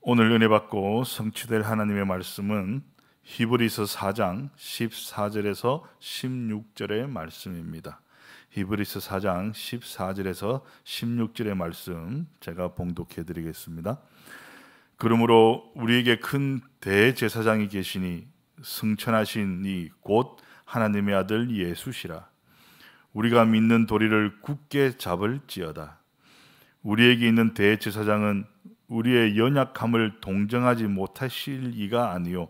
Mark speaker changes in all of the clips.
Speaker 1: 오늘 은혜 받고 성취될 하나님의 말씀은 히브리서 4장 14절에서 16절의 말씀입니다. 히브리서 4장 14절에서 16절의 말씀 제가 봉독해 드리겠습니다. 그러므로 우리에게 큰 대제사장이 계시니 승천하신 이 곧 하나님의 아들 예수시라 우리가 믿는 도리를 굳게 잡을지어다 우리에게 있는 대제사장은 우리의 연약함을 동정하지 못하실 이가 아니요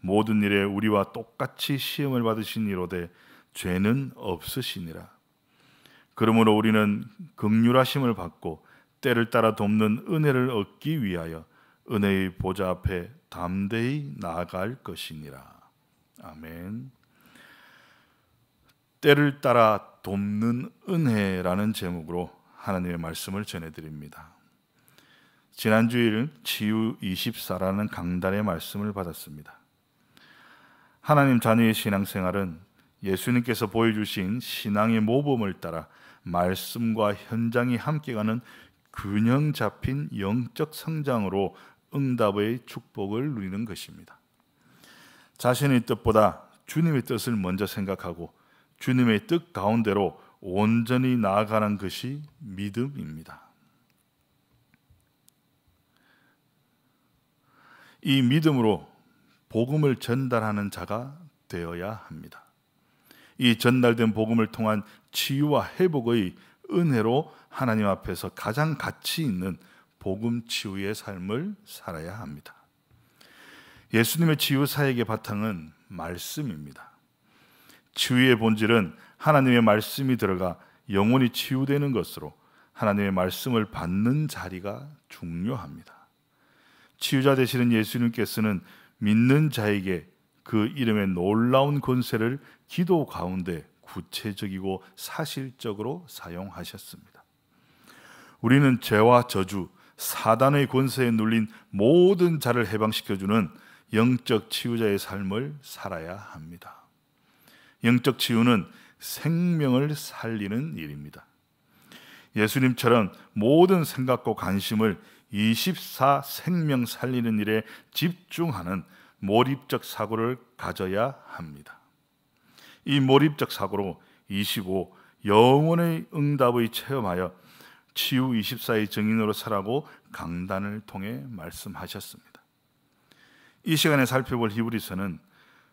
Speaker 1: 모든 일에 우리와 똑같이 시험을 받으신 이로되 죄는 없으시니라. 그러므로 우리는 극률하심을 받고 때를 따라 돕는 은혜를 얻기 위하여 은혜의 보좌 앞에 담대히 나아갈 것이니라. 아멘. 때를 따라 돕는 은혜라는 제목으로 하나님의 말씀을 전해드립니다. 지난주일 치유 24라는 강단의 말씀을 받았습니다. 하나님 자녀의 신앙생활은 예수님께서 보여주신 신앙의 모범을 따라 말씀과 현장이 함께 가는 균형 잡힌 영적 성장으로 응답의 축복을 누리는 것입니다. 자신의 뜻보다 주님의 뜻을 먼저 생각하고 주님의 뜻 가운데로 온전히 나아가는 것이 믿음입니다. 이 믿음으로 복음을 전달하는 자가 되어야 합니다. 이 전달된 복음을 통한 치유와 회복의 은혜로 하나님 앞에서 가장 가치 있는 복음 치유의 삶을 살아야 합니다. 예수님의 치유 사역의 바탕은 말씀입니다. 치유의 본질은 하나님의 말씀이 들어가 영혼이 치유되는 것으로 하나님의 말씀을 받는 자리가 중요합니다. 치유자 되시는 예수님께서는 믿는 자에게 그 이름의 놀라운 권세를 기도 가운데 구체적이고 사실적으로 사용하셨습니다. 우리는 죄와 저주, 사단의 권세에 눌린 모든 자를 해방시켜주는 영적 치유자의 삶을 살아야 합니다. 영적 치유는 생명을 살리는 일입니다. 예수님처럼 모든 생각과 관심을 24 생명 살리는 일에 집중하는 몰입적 사고를 가져야 합니다. 이 몰입적 사고로 25 영원의 응답의 체험하여 치유 24의 증인으로 살라고 강단을 통해 말씀하셨습니다. 이 시간에 살펴볼 히브리서는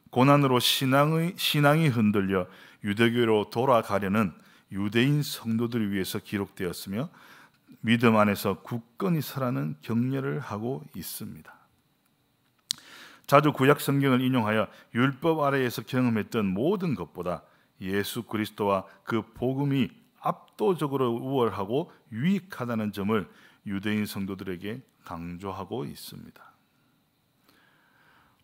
Speaker 1: 고난으로 신앙의 신앙이 흔들려 유대교로 돌아가려는 유대인 성도들을 위해서 기록되었으며 믿음 안에서 굳건히 서라는 격려를 하고 있습니다. 자주 구약 성경을 인용하여 율법 아래에서 경험했던 모든 것보다 예수 그리스도와 그 복음이 압도적으로 우월하고 유익하다는 점을 유대인 성도들에게 강조하고 있습니다.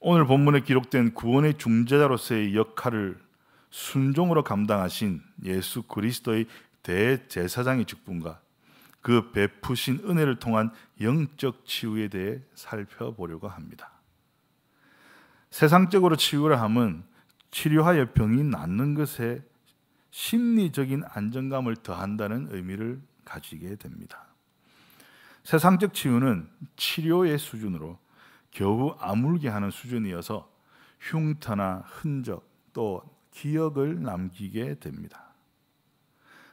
Speaker 1: 오늘 본문에 기록된 구원의 중재자로서의 역할을 순종으로 감당하신 예수 그리스도의 대제사장의 직분과 그 베푸신 은혜를 통한 영적 치유에 대해 살펴보려고 합니다. 세상적으로 치유를 함은 치료하여 병이 낫는 것에 심리적인 안정감을 더한다는 의미를 가지게 됩니다. 세상적 치유는 치료의 수준으로 겨우 아물게 하는 수준이어서 흉터나 흔적 또 기억을 남기게 됩니다.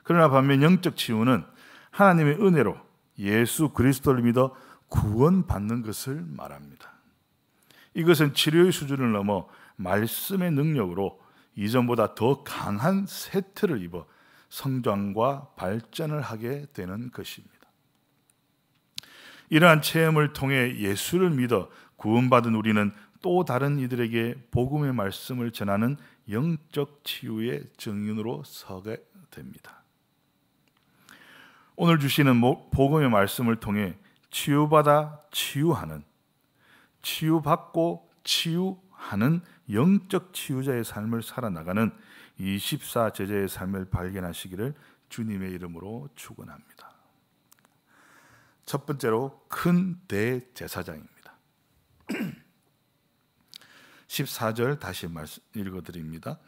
Speaker 1: 그러나 반면 영적 치유는 하나님의 은혜로 예수 그리스도를 믿어 구원받는 것을 말합니다. 이것은 치료의 수준을 넘어 말씀의 능력으로 이전보다 더 강한 세트를 입어 성장과 발전을 하게 되는 것입니다. 이러한 체험을 통해 예수를 믿어 구원받은 우리는 또 다른 이들에게 복음의 말씀을 전하는 영적 치유의 증인으로 서게 됩니다. 오늘 주시는 복음의 말씀을 통해 치유받아 치유하는 치유받고 치유하는 영적 치유자의 삶을 살아나가는 24 제자의 삶을 발견하시기를 주님의 이름으로 축원합니다. 첫 번째로 큰 대제사장입니다. 14절 다시 말씀 읽어드립니다.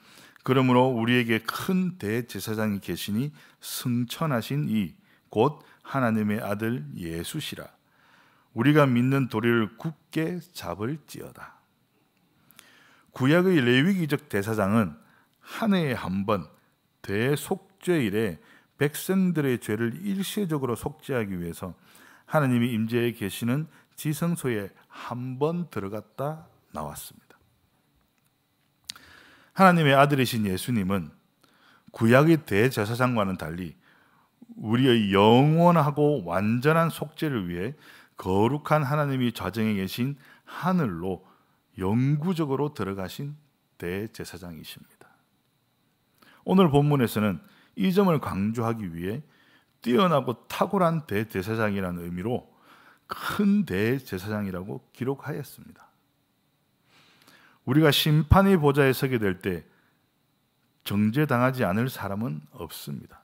Speaker 1: 그러므로 우리에게 큰 대제사장이 계시니 승천하신 이 곧 하나님의 아들 예수시라. 우리가 믿는 도리를 굳게 잡을지어다. 구약의 레위기적 대사장은 한 해에 한 번 대속죄일에 백성들의 죄를 일시적으로 속죄하기 위해서 하나님이 임재해 계시는 지성소에 한 번 들어갔다 나왔습니다. 하나님의 아들이신 예수님은 구약의 대제사장과는 달리 우리의 영원하고 완전한 속죄를 위해 거룩한 하나님이 좌정에 계신 하늘로 영구적으로 들어가신 대제사장이십니다. 오늘 본문에서는 이 점을 강조하기 위해 뛰어나고 탁월한 대제사장이라는 의미로 큰 대제사장이라고 기록하였습니다. 우리가 심판의 보좌에 서게 될 때 정죄당하지 않을 사람은 없습니다.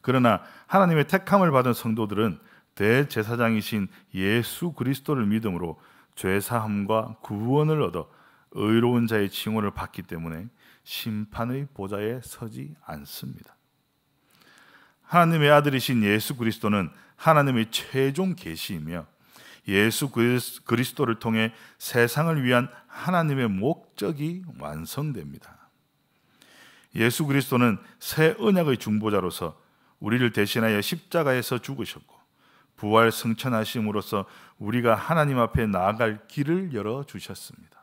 Speaker 1: 그러나 하나님의 택함을 받은 성도들은 대제사장이신 예수 그리스도를 믿음으로 죄 사함과 구원을 얻어 의로운 자의 칭호를 받기 때문에 심판의 보좌에 서지 않습니다. 하나님의 아들이신 예수 그리스도는 하나님의 최종 계시이며 예수 그리스도를 통해 세상을 위한 하나님의 목적이 완성됩니다. 예수 그리스도는 새 언약의 중보자로서 우리를 대신하여 십자가에서 죽으셨고 부활 승천하심으로써 우리가 하나님 앞에 나아갈 길을 열어 주셨습니다.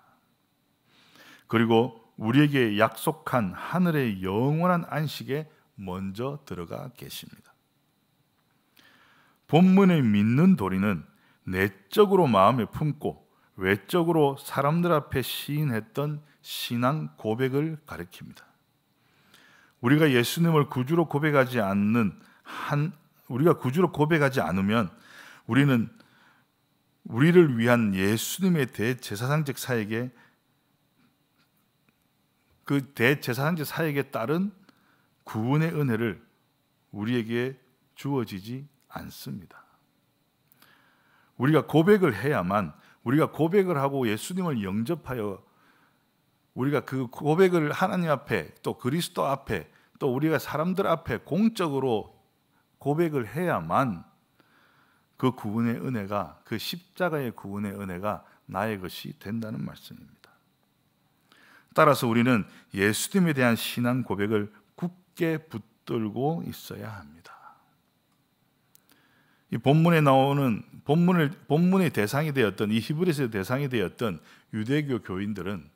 Speaker 1: 그리고 우리에게 약속한 하늘의 영원한 안식에 먼저 들어가 계십니다. 본문의 믿는 도리는 내적으로 마음에 품고 외적으로 사람들 앞에 시인했던 신앙 고백을 가리킵니다. 우리가 예수님을 구주로 고백하지 않는 한 우리가 구주로 고백하지 않으면 우리는 우리를 위한 예수님의 대제사장적 사역에 그 대제사장적 사역에 따른 구원의 은혜를 우리에게 주어지지 않습니다. 우리가 고백을 해야만 우리가 고백을 하고 예수님을 영접하여 우리가 그 고백을 하나님 앞에 또 그리스도 앞에 또 우리가 사람들 앞에 공적으로 고백을 해야만 그 구원의 은혜가 그 십자가의 구원의 은혜가 나의 것이 된다는 말씀입니다. 따라서 우리는 예수님에 대한 신앙 고백을 굳게 붙들고 있어야 합니다. 이 본문에 나오는 본문을 본문의 대상이 되었던 이 히브리서의 대상이 되었던 유대교 교인들은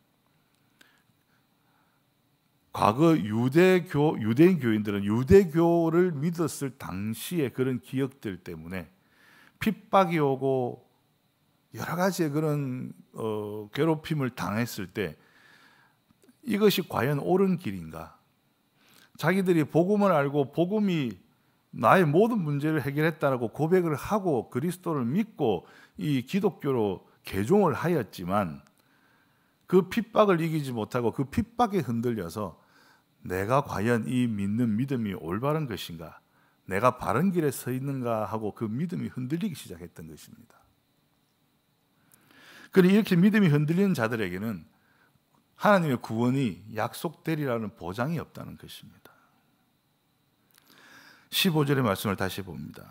Speaker 1: 과거 유대교 유대인 교인들은 유대교를 믿었을 당시의 그런 기억들 때문에 핍박이 오고 여러 가지의 그런 어, 괴롭힘을 당했을 때 이것이 과연 옳은 길인가? 자기들이 복음을 알고 복음이 나의 모든 문제를 해결했다라고 고백을 하고 그리스도를 믿고 이 기독교로 개종을 하였지만 그 핍박을 이기지 못하고 그 핍박에 흔들려서 내가 과연 이 믿는 믿음이 올바른 것인가? 내가 바른 길에 서 있는가 하고 그 믿음이 흔들리기 시작했던 것입니다. 그러니 이렇게 믿음이 흔들리는 자들에게는 하나님의 구원이 약속되리라는 보장이 없다는 것입니다. 15절의 말씀을 다시 봅니다.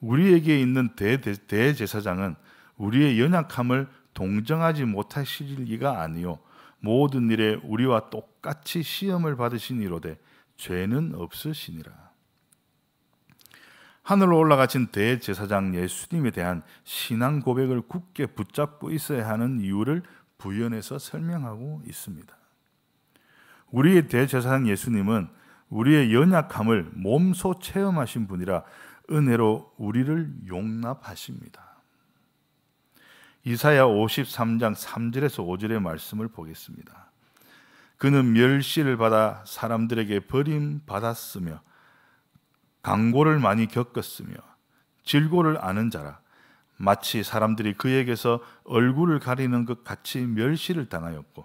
Speaker 1: 우리에게 있는 대제사장은 우리의 연약함을 동정하지 못하실 리가 아니요 모든 일에 우리와 똑같이 시험을 받으신 이로되 죄는 없으시니라. 하늘로 올라가신 대제사장 예수님에 대한 신앙 고백을 굳게 붙잡고 있어야 하는 이유를 부연해서 설명하고 있습니다. 우리의 대제사장 예수님은 우리의 연약함을 몸소 체험하신 분이라 은혜로 우리를 용납하십니다. 이사야 53장 3절에서 5절의 말씀을 보겠습니다. 그는 멸시를 받아 사람들에게 버림 받았으며 강고를 많이 겪었으며 질고를 아는 자라 마치 사람들이 그에게서 얼굴을 가리는 것 같이 멸시를 당하였고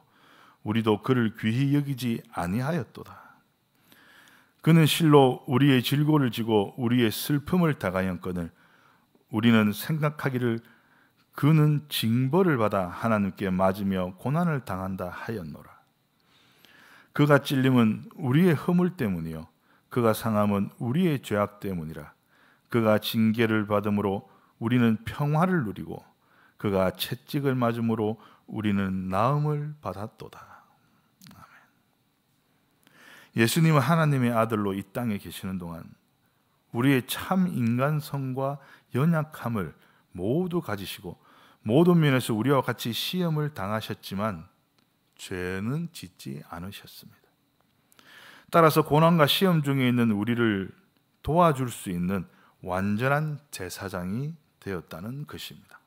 Speaker 1: 우리도 그를 귀히 여기지 아니하였도다. 그는 실로 우리의 질고를 지고 우리의 슬픔을 당하였거늘 우리는 생각하기를 그는 징벌을 받아 하나님께 맞으며 고난을 당한다 하였노라. 그가 찔림은 우리의 허물 때문이요 그가 상함은 우리의 죄악 때문이라. 그가 징계를 받음으로 우리는 평화를 누리고 그가 채찍을 맞음으로 우리는 나음을 받았도다. 예수님은 하나님의 아들로 이 땅에 계시는 동안 우리의 참 인간성과 연약함을 모두 가지시고 모든 면에서 우리와 같이 시험을 당하셨지만 죄는 짓지 않으셨습니다. 따라서 고난과 시험 중에 있는 우리를 도와줄 수 있는 완전한 제사장이 되었다는 것입니다.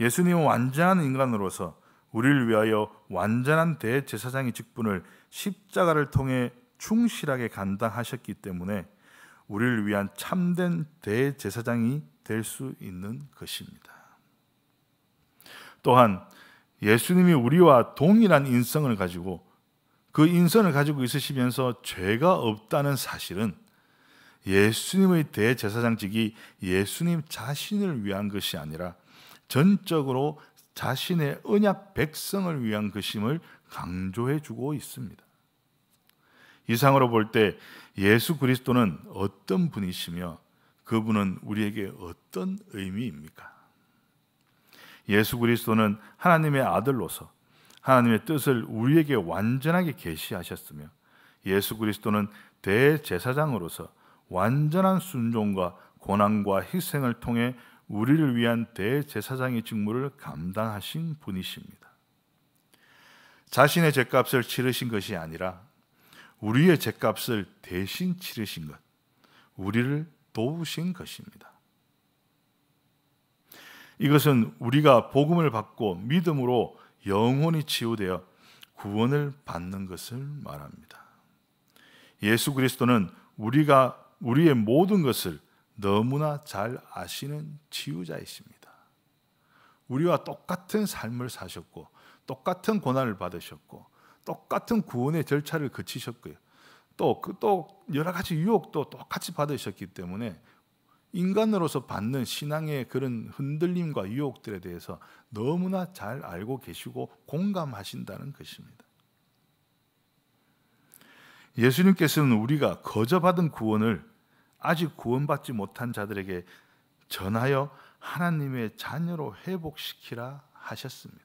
Speaker 1: 예수님은 완전한 인간으로서 우리를 위하여 완전한 대제사장의 직분을 십자가를 통해 충실하게 감당하셨기 때문에 우리를 위한 참된 대제사장이 될 수 있는 것입니다. 또한 예수님이 우리와 동일한 인성을 가지고 그 인성을 가지고 있으시면서 죄가 없다는 사실은 예수님의 대제사장직이 예수님 자신을 위한 것이 아니라 전적으로 자신의 언약 백성을 위한 것임을 강조해 주고 있습니다. 이상으로 볼 때 예수 그리스도는 어떤 분이시며 그분은 우리에게 어떤 의미입니까? 예수 그리스도는 하나님의 아들로서 하나님의 뜻을 우리에게 완전하게 계시하셨으며 예수 그리스도는 대제사장으로서 완전한 순종과 고난과 희생을 통해 우리를 위한 대제사장의 직무를 감당하신 분이십니다. 자신의 죄값을 치르신 것이 아니라 우리의 죄값을 대신 치르신 것, 우리를 도우신 것입니다. 이것은 우리가 복음을 받고 믿음으로 영혼이 치유되어 구원을 받는 것을 말합니다. 예수 그리스도는 우리가 우리의 모든 것을 너무나 잘 아시는 치유자이십니다. 우리와 똑같은 삶을 사셨고 똑같은 고난을 받으셨고 똑같은 구원의 절차를 거치셨고요. 또, 그, 또 여러 가지 유혹도 똑같이 받으셨기 때문에 인간으로서 받는 신앙의 그런 흔들림과 유혹들에 대해서 너무나 잘 알고 계시고 공감하신다는 것입니다. 예수님께서는 우리가 거저 받은 구원을 아직 구원받지 못한 자들에게 전하여 하나님의 자녀로 회복시키라 하셨습니다.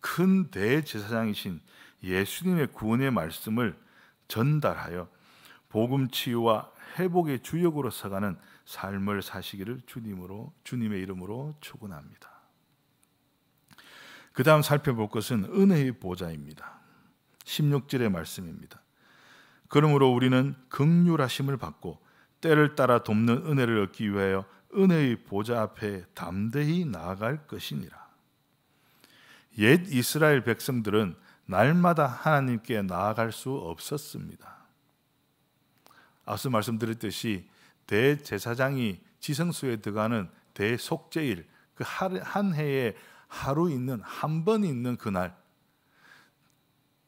Speaker 1: 큰 대제사장이신 예수님의 구원의 말씀을 전달하여 복음 치유와 회복의 주역으로 서가는 삶을 사시기를 주님으로 주님의 이름으로 축원합니다. 그다음 살펴볼 것은 은혜의 보좌입니다. 16절의 말씀입니다. 그러므로 우리는 극률하심을 받고 때를 따라 돕는 은혜를 얻기 위하여 은혜의 보좌 앞에 담대히 나아갈 것이니라. 옛 이스라엘 백성들은 날마다 하나님께 나아갈 수 없었습니다. 앞서 말씀드렸듯이 대제사장이 지성소에 들어가는 대속제일 그 한 해에 하루 있는 한 번 있는 그날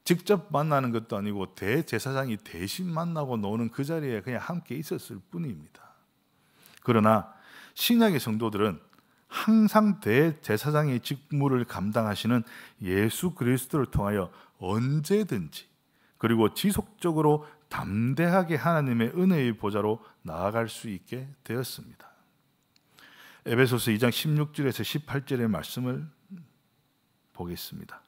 Speaker 1: 직접 만나는 것도 아니고 대제사장이 대신 만나고 노는 그 자리에 그냥 함께 있었을 뿐입니다. 그러나 신약의 성도들은 항상 대제사장의 직무를 감당하시는 예수 그리스도를 통하여 언제든지 그리고 지속적으로 담대하게 하나님의 은혜의 보좌로 나아갈 수 있게 되었습니다. 에베소서 2장 16절에서 18절의 말씀을 보겠습니다.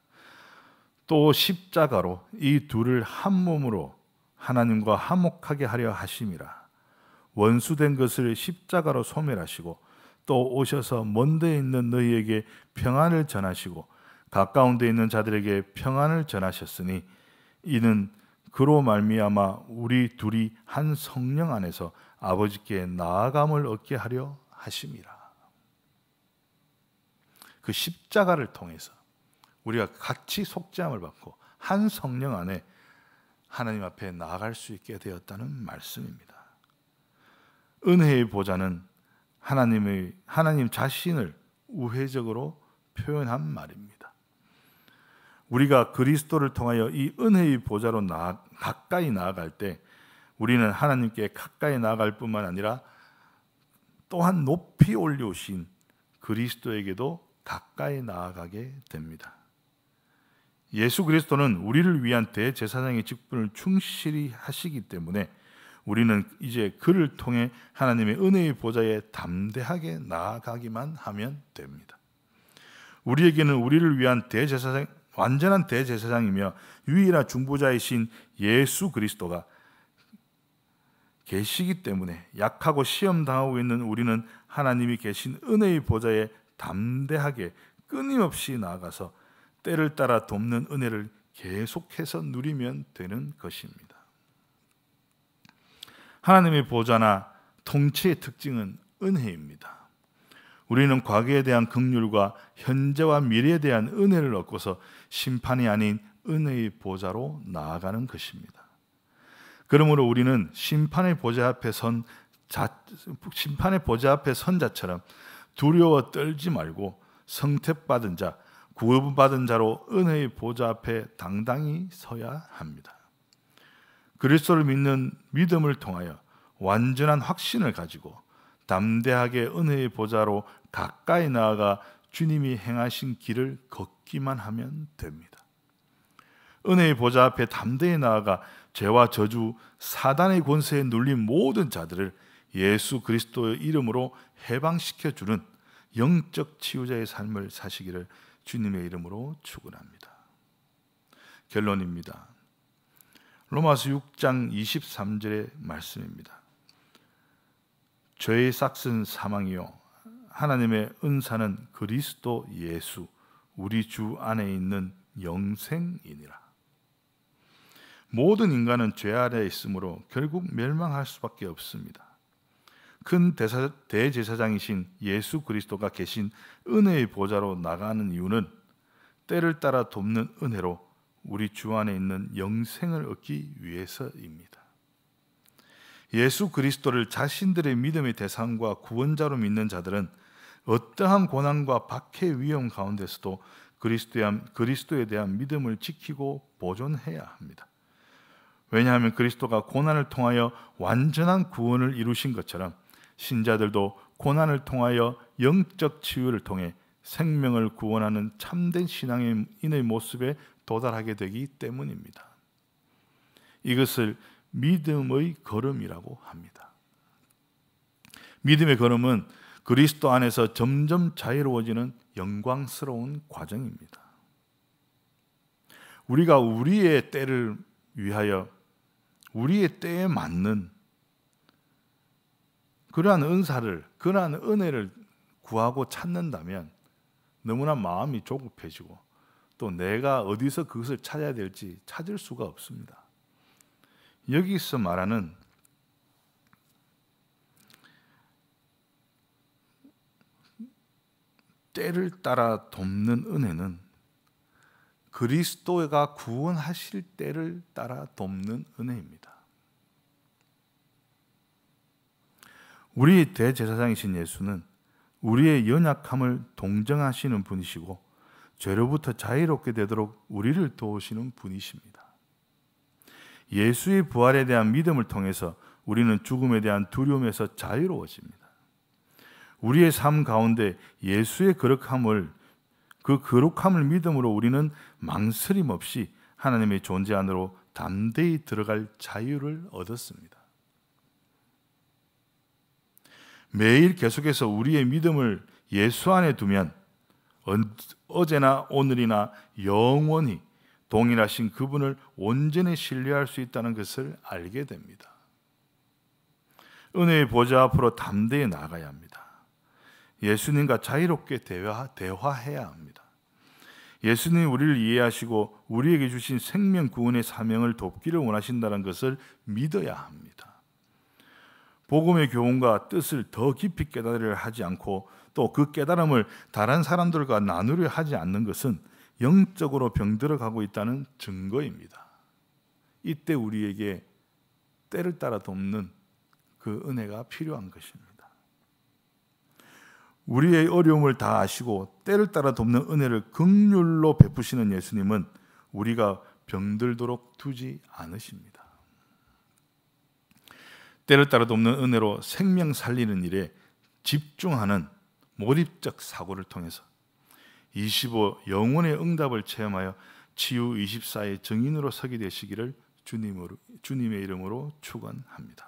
Speaker 1: 또 십자가로 이 둘을 한 몸으로 하나님과 화목하게 하려 하심이라. 원수된 것을 십자가로 소멸하시고 또 오셔서 먼 데 있는 너희에게 평안을 전하시고 가까운 데 있는 자들에게 평안을 전하셨으니 이는 그로 말미암아 우리 둘이 한 성령 안에서 아버지께 나아감을 얻게 하려 하심이라. 그 십자가를 통해서 우리가 같이 속죄함을 받고 한 성령 안에 하나님 앞에 나아갈 수 있게 되었다는 말씀입니다. 은혜의 보좌는 하나님의 하나님 자신을 우회적으로 표현한 말입니다. 우리가 그리스도를 통하여 이 은혜의 보좌로 나, 가까이 나아갈 때 우리는 하나님께 가까이 나아갈 뿐만 아니라 또한 높이 올려오신 그리스도에게도 가까이 나아가게 됩니다. 예수 그리스도는 우리를 위한 대제사장의 직분을 충실히 하시기 때문에 우리는 이제 그를 통해 하나님의 은혜의 보좌에 담대하게 나아가기만 하면 됩니다. 우리에게는 우리를 위한 대제사장 완전한 대제사장이며 유일한 중보자이신 예수 그리스도가 계시기 때문에 약하고 시험 당하고 있는 우리는 하나님이 계신 은혜의 보좌에 담대하게 끊임없이 나아가서 때를 따라 돕는 은혜를 계속해서 누리면 되는 것입니다. 하나님의 보좌나 통치의 특징은 은혜입니다. 우리는 과거에 대한 긍휼과 현재와 미래에 대한 은혜를 얻고서 심판이 아닌 은혜의 보좌로 나아가는 것입니다. 그러므로 우리는 심판의 보좌 앞에 선 자, 심판의 보좌 앞에 선 자처럼 두려워 떨지 말고 성택받은 자, 구원받은 자로 은혜의 보좌 앞에 당당히 서야 합니다. 그리스도를 믿는 믿음을 통하여 완전한 확신을 가지고 담대하게 은혜의 보좌로 가까이 나아가 주님이 행하신 길을 걷기만 하면 됩니다. 은혜의 보좌 앞에 담대히 나아가 죄와 저주, 사단의 권세에 눌린 모든 자들을 예수 그리스도의 이름으로 해방시켜 주는 영적 치유자의 삶을 사시기를 주님의 이름으로 축원합니다. 결론입니다. 로마서 6장 23절의 말씀입니다. 죄의 싹슨 사망이요 하나님의 은사는 그리스도 예수 우리 주 안에 있는 영생이니라. 모든 인간은 죄 아래 있으므로 결국 멸망할 수밖에 없습니다. 큰 대사, 대제사장이신 예수 그리스도가 계신 은혜의 보좌로 나가는 이유는 때를 따라 돕는 은혜로 우리 주 안에 있는 영생을 얻기 위해서입니다. 예수 그리스도를 자신들의 믿음의 대상과 구원자로 믿는 자들은 어떠한 고난과 박해 위험 가운데서도 그리스도에 대한 믿음을 지키고 보존해야 합니다. 왜냐하면 그리스도가 고난을 통하여 완전한 구원을 이루신 것처럼 신자들도 고난을 통하여 영적 치유를 통해 생명을 구원하는 참된 신앙의 인의 모습에 도달하게 되기 때문입니다. 이것을 믿음의 걸음이라고 합니다. 믿음의 걸음은 그리스도 안에서 점점 자유로워지는 영광스러운 과정입니다. 우리가 우리의 때를 위하여 우리의 때에 맞는 그러한 은사를, 그러한 은혜를 구하고 찾는다면 너무나 마음이 조급해지고 또 내가 어디서 그것을 찾아야 될지 찾을 수가 없습니다. 여기서 말하는 때를 따라 돕는 은혜는 그리스도가 구원하실 때를 따라 돕는 은혜입니다. 우리 대제사장이신 예수는 우리의 연약함을 동정하시는 분이시고 죄로부터 자유롭게 되도록 우리를 도우시는 분이십니다. 예수의 부활에 대한 믿음을 통해서 우리는 죽음에 대한 두려움에서 자유로워집니다. 우리의 삶 가운데 예수의 거룩함을 그 거룩함을 믿음으로 우리는 망설임 없이 하나님의 존재 안으로 담대히 들어갈 자유를 얻었습니다. 매일 계속해서 우리의 믿음을 예수 안에 두면 어제나 오늘이나 영원히 동일하신 그분을 온전히 신뢰할 수 있다는 것을 알게 됩니다. 은혜의 보좌 앞으로 담대히 나가야 합니다. 예수님과 자유롭게 대화, 대화해야 합니다. 예수님이 우리를 이해하시고 우리에게 주신 생명 구원의 사명을 돕기를 원하신다는 것을 믿어야 합니다. 복음의 교훈과 뜻을 더 깊이 깨달으려 하지 않고 또 그 깨달음을 다른 사람들과 나누려 하지 않는 것은 영적으로 병들어 가고 있다는 증거입니다. 이때 우리에게 때를 따라 돕는 그 은혜가 필요한 것입니다. 우리의 어려움을 다 아시고 때를 따라 돕는 은혜를 극률로 베푸시는 예수님은 우리가 병들도록 두지 않으십니다. 때를 따라 돕는 은혜로 생명 살리는 일에 집중하는 몰입적 사고를 통해서 25 영혼의 응답을 체험하여 치유 24의 정인으로 서게 되시기를 주님으로, 주님의 이름으로 축원합니다.